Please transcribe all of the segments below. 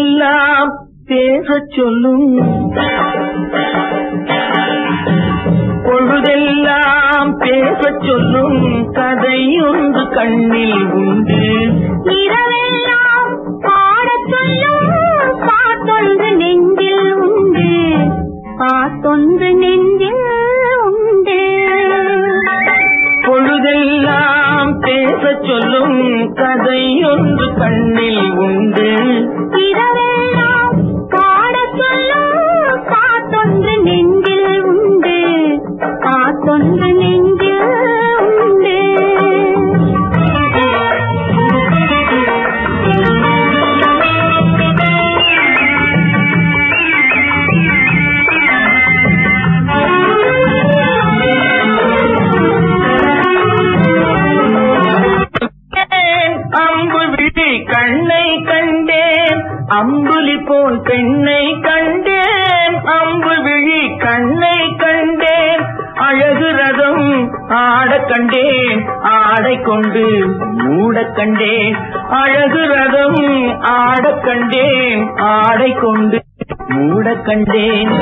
எல்லாம் பேசச் சொல்லும். பொழுதெல்லாம் பேசச் சொல்லும் கதை ஒன்று கண்ணில் உண்டு. இரவெல்லாம் பாடச் சொல்லும் பாட்டொன்று நெஞ்சில் உண்டு. பாட்டொன்று சொல்லும் கதையொன்று கண்ணில் உண்டு. அம்புலி போல் பெண்ணை கண்டேன். அம்பு விழி கண்ணை கண்டேன். அழகு ரதம் ஆடக் கண்டேன். ஆடை கொண்டு மூடக் கண்டேன். அழகு ரதம் ஆடக் கண்டேன். ஆடை கொண்டு மூடக் கண்டேன்.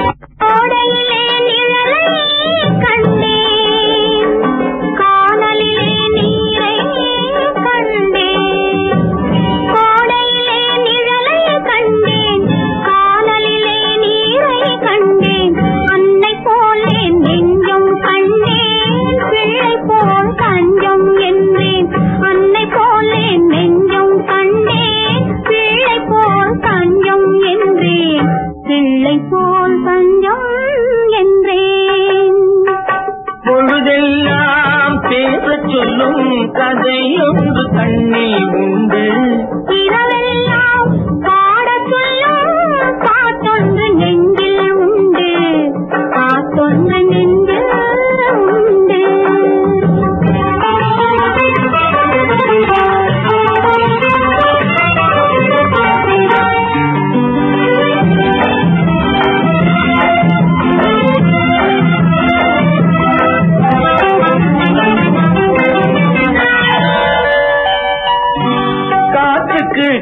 சொல்லும் கதையொன்று ஒன்று உண்டு.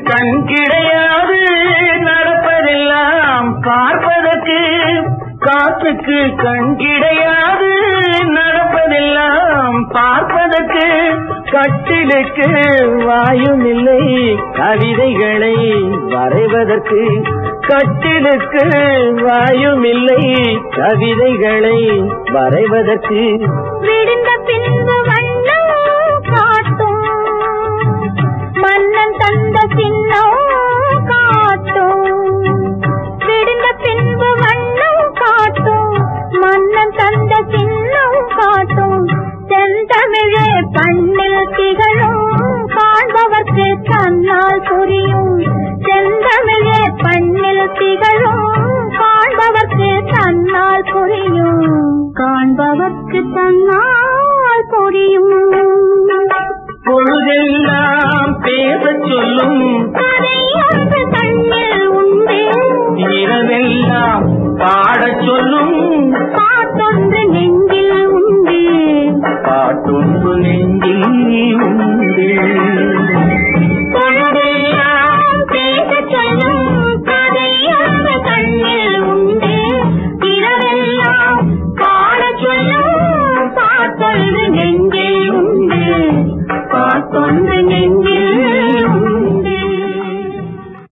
கண் கிடையாது நடப்பதெல்லாம் பார்ப்பதற்கு காற்றுக்கு கண் கிடையாது நடப்பதெல்லாம் பார்ப்பதற்கு கட்டிலுக்கு வாயும் இல்லை கவிதைகளை வரைவதற்கு கட்டிலுக்கு வாயும் இல்லை கவிதைகளை வரைவதற்கு விடுந்த பின்பு பண்ணில் திகழும் காண்பவர்க்கு தன்னால் புரியும். செந்தமிழே பண்ணில் திகழும் காண்பவர்க்கு தன்னால் புரியும். காண்பவர்க்கு தன்னால் புரியும். பொழுதெல்லாம் பேசச் சொல்லும். கண்ணில் இரவெல்லாம் பாடச் சொல்லும். பாட்டொன்று நெஞ்சே உண்டு. பாட்டொன்று